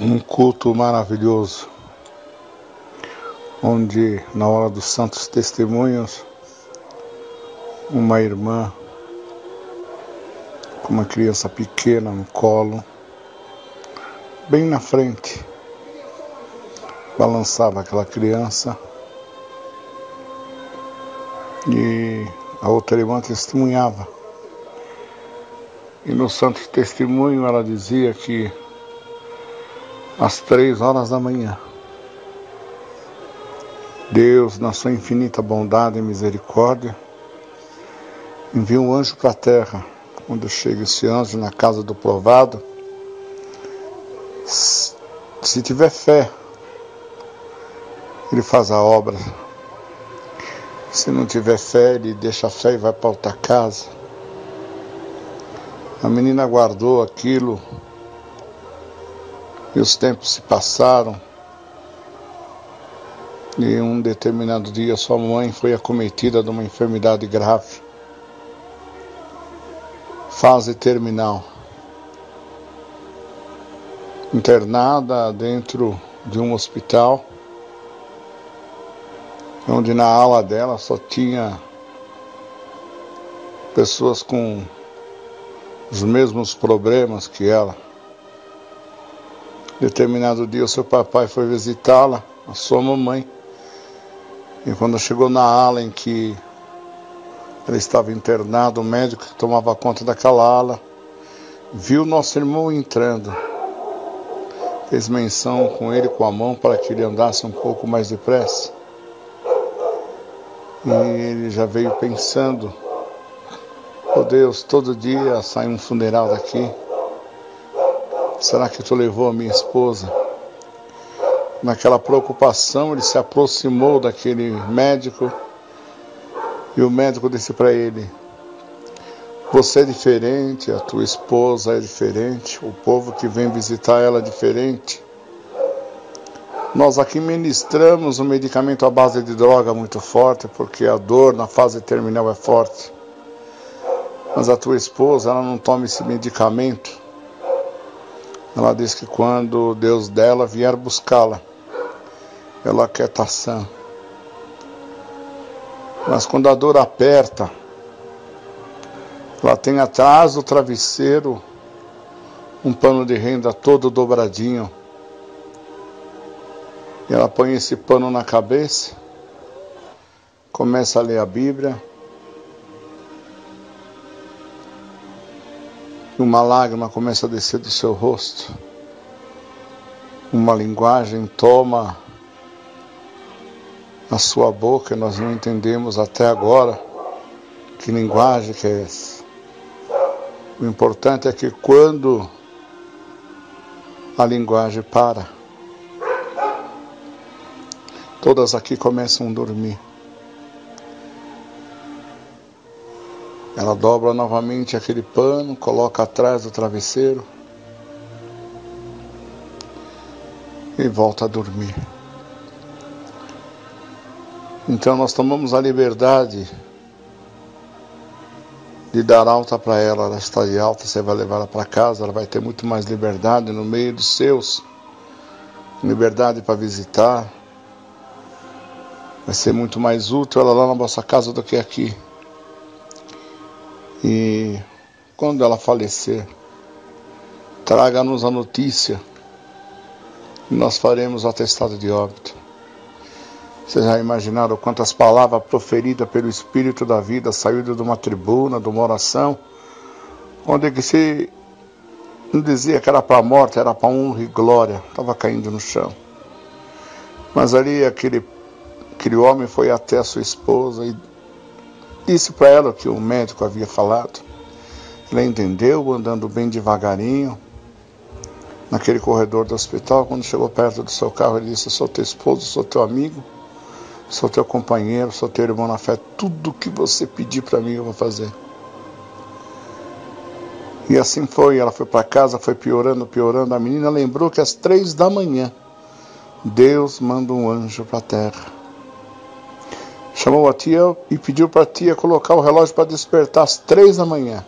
um culto maravilhoso, onde na hora dos santos testemunhos, uma irmã com uma criança pequena no colo, bem na frente, balançava aquela criança e a outra irmã testemunhava. E no santo testemunho ela dizia que às três horas da manhã. Deus, na sua infinita bondade e misericórdia, envia um anjo para a terra. Quando chega esse anjo na casa do provado, se tiver fé, ele faz a obra. Se não tiver fé, ele deixa a fé e vai para outra casa. A menina guardou aquilo e os tempos se passaram. E um determinado dia sua mãe foi acometida de uma enfermidade grave. Fase terminal. Internada dentro de um hospital, onde na ala dela só tinha pessoas com os mesmos problemas que ela. Determinado dia, o seu papai foi visitá-la, a sua mamãe. E quando chegou na ala em que ele estava internado, o médico que tomava conta daquela ala viu nosso irmão entrando. Fez menção com ele com a mão para que ele andasse um pouco mais depressa. E ele já veio pensando: Oh Deus, todo dia sai um funeral daqui. Será que tu levou a minha esposa? Naquela preocupação, ele se aproximou daquele médico e o médico disse para ele: Você é diferente, a tua esposa é diferente, o povo que vem visitar ela é diferente. Nós aqui ministramos um medicamento à base de droga muito forte, porque a dor na fase terminal é forte. Mas a tua esposa, ela não toma esse medicamento ela diz que quando Deus dela vier buscá-la, ela quer estar sã. Mas quando a dor aperta, ela tem atrás do travesseiro um pano de renda todo dobradinho. E ela põe esse pano na cabeça, começa a ler a Bíblia uma lágrima começa a descer do seu rosto, uma linguagem toma a sua boca e nós não entendemos até agora que linguagem que é essa. O importante é que quando a linguagem para, todas aqui começam a dormir. Ela dobra novamente aquele pano, coloca atrás do travesseiro e volta a dormir. Então nós tomamos a liberdade de dar alta para ela. Ela está de alta, você vai levar ela para casa, ela vai ter muito mais liberdade no meio dos seus, liberdade para visitar. Vai ser muito mais útil ela lá na nossa casa do que aqui. E quando ela falecer, traga-nos a notícia e nós faremos o atestado de óbito. Vocês já imaginaram quantas palavras proferidas pelo Espírito da vida saíram de uma tribuna, de uma oração, onde que se não dizia que era para a morte, era para honra e glória, estava caindo no chão. Mas ali aquele, aquele homem foi até a sua esposa e Disse para ela o que o médico havia falado. Ela entendeu, andando bem devagarinho, naquele corredor do hospital. Quando chegou perto do seu carro, ele disse: Sou teu esposo, sou teu amigo, sou teu companheiro, sou teu irmão na fé. Tudo que você pedir para mim, eu vou fazer. E assim foi. Ela foi para casa, foi piorando, piorando. A menina lembrou que às três da manhã, Deus manda um anjo para a terra Chamou a tia e pediu para a tia colocar o relógio para despertar às três da manhã.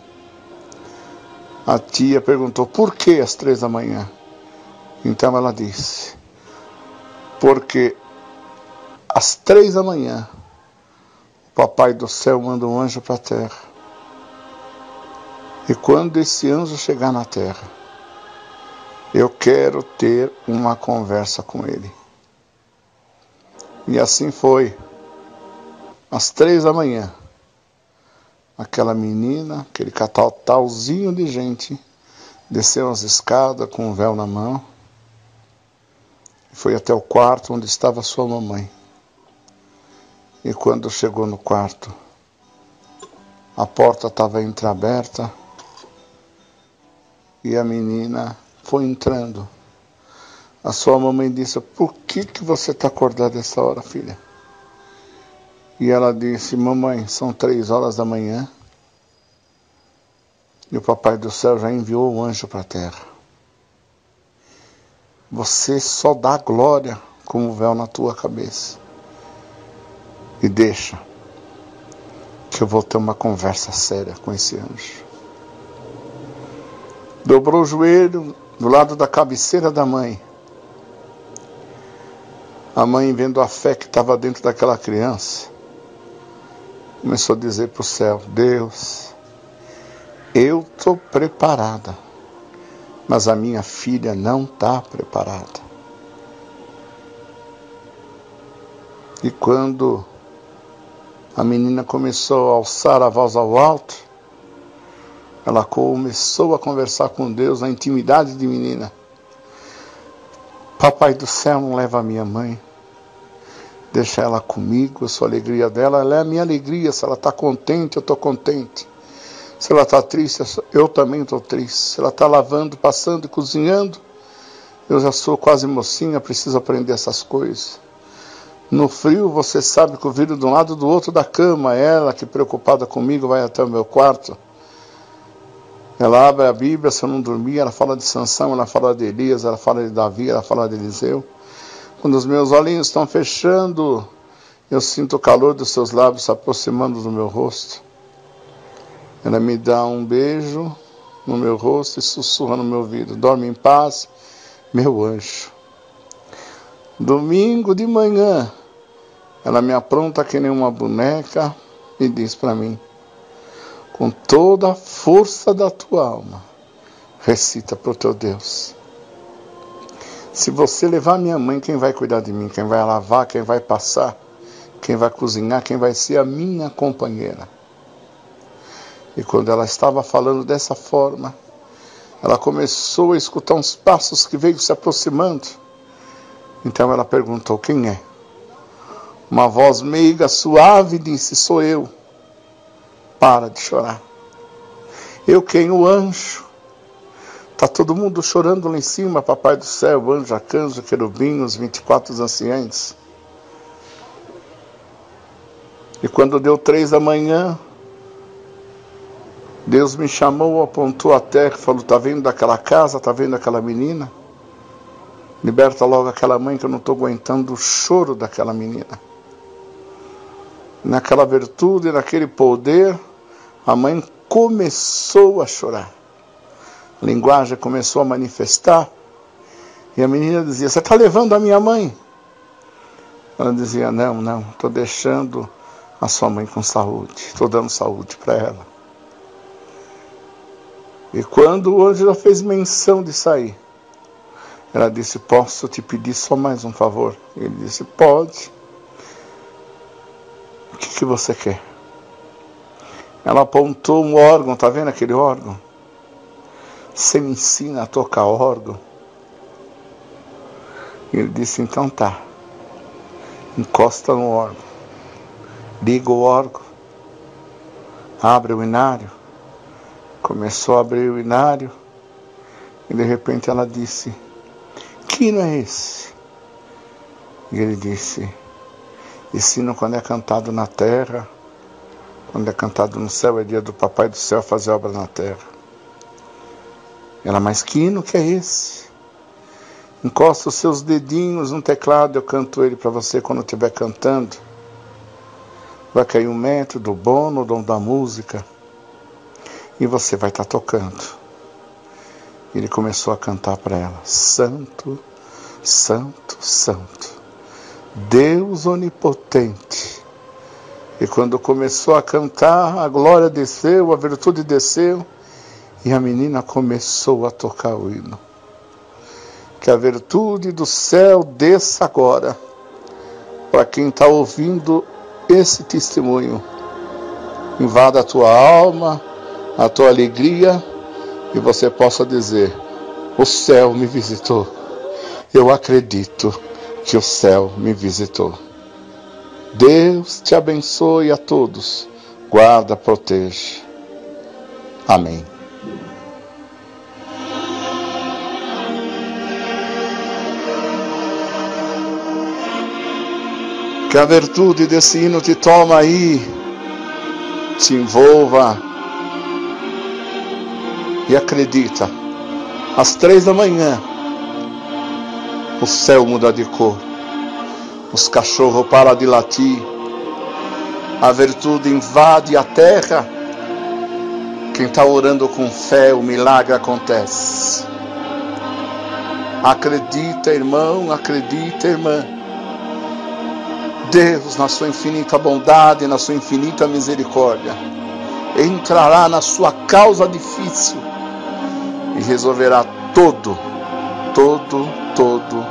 A tia perguntou por que às três da manhã. Então ela disse: Porque às três da manhã o Papai do céu manda um anjo para a terra. E quando esse anjo chegar na terra, eu quero ter uma conversa com ele. E assim foi. Às três da manhã, aquela menina, aquele cataltalzinho de gente, desceu as escadas com um véu na mão e foi até o quarto onde estava sua mamãe. E quando chegou no quarto, a porta estava entreaberta e a menina foi entrando. A sua mamãe disse: Por que, que você está acordada essa hora, filha? E ela disse: Mamãe, são três horas da manhã e o Papai do céu já enviou o anjo para a terra. Você só dá glória com o véu na tua cabeça. E deixa que eu vou ter uma conversa séria com esse anjo. Dobrou o joelho do lado da cabeceira da mãe. A mãe, vendo a fé que estava dentro daquela criança, começou a dizer para o céu: Deus, eu estou preparada, mas a minha filha não está preparada. E quando a menina começou a alçar a voz ao alto, ela começou a conversar com Deus na intimidade de menina. Papai do céu, não leva a minha mãe. Deixa ela comigo, eu sou a alegria dela, ela é a minha alegria. Se ela está contente, eu estou contente. Se ela está triste, eu também estou triste. Se ela está lavando, passando e cozinhando, eu já sou quase mocinha, preciso aprender essas coisas. No frio, você sabe que eu viro de um lado do outro da cama. Ela, que preocupada comigo, vai até o meu quarto ela abre a Bíblia, se eu não dormir, ela fala de Sansão, ela fala de Elias, ela fala de Davi, ela fala de Eliseu. Quando os meus olhinhos estão fechando, eu sinto o calor dos seus lábios se aproximando do meu rosto. Ela me dá um beijo no meu rosto e sussurra no meu ouvido: Dorme em paz, meu anjo. Domingo de manhã, ela me apronta que nem uma boneca e diz para mim: com toda a força da tua alma, recita para o teu Deus. Se você levar minha mãe, quem vai cuidar de mim? Quem vai lavar? Quem vai passar? Quem vai cozinhar? Quem vai ser a minha companheira? E quando ela estava falando dessa forma, ela começou a escutar uns passos que veio se aproximando. Então ela perguntou: Quem é? Uma voz meiga, suave, disse: Sou eu. Para de chorar. Eu quem o anjo. Tá todo mundo chorando lá em cima, papai do céu, anjo, arcanjo, querubim, os 24 anciães. E quando deu três da manhã, Deus me chamou, apontou a terra e falou: Tá vendo daquela casa? Tá vendo aquela menina? Liberta logo aquela mãe que eu não estou aguentando o choro daquela menina. Naquela virtude, naquele poder, a mãe começou a chorar. Linguagem começou a manifestar. E a menina dizia: Você está levando a minha mãe? Ela dizia: Não, não, estou deixando a sua mãe com saúde. Estou dando saúde para ela. E quando o anjo fez menção de sair, ela disse: Posso te pedir só mais um favor? Ele disse: Pode. O que, que você quer? Ela apontou um órgão, tá vendo aquele órgão? Você me ensina a tocar órgão? Ele disse: Então tá. Encosta no órgão. Liga o órgão. Abre o inário. Começou a abrir o inário. E de repente ela disse: Que hino é esse? E ele disse: Esse quando é cantado na terra quando é cantado no céu, é dia do Papai do céu fazer obra na terra. Ela, mas que hino que é esse? Encosta os seus dedinhos no teclado, eu canto ele para você quando estiver cantando. Vai cair um metro do bono, dom da música, e você vai estar tá tocando. Ele começou a cantar para ela: Santo, Santo, Santo, Deus onipotente. E quando começou a cantar, a glória desceu, a virtude desceu, e a menina começou a tocar o hino. Que a virtude do céu desça agora para quem está ouvindo esse testemunho. Invada a tua alma, a tua alegria e você possa dizer: O céu me visitou. Eu acredito que o céu me visitou. Deus te abençoe a todos. Guarda, protege. Amém. Que a virtude desse hino te toma aí, te envolva e acredita. Às três da manhã, o céu muda de cor, os cachorros param de latir, a virtude invade a terra. Quem está orando com fé, o milagre acontece. Acredita, irmão, acredita, irmã. Deus, na sua infinita bondade, na sua infinita misericórdia, entrará na sua causa difícil e resolverá todo, todo, todo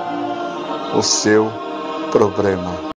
o seu problema.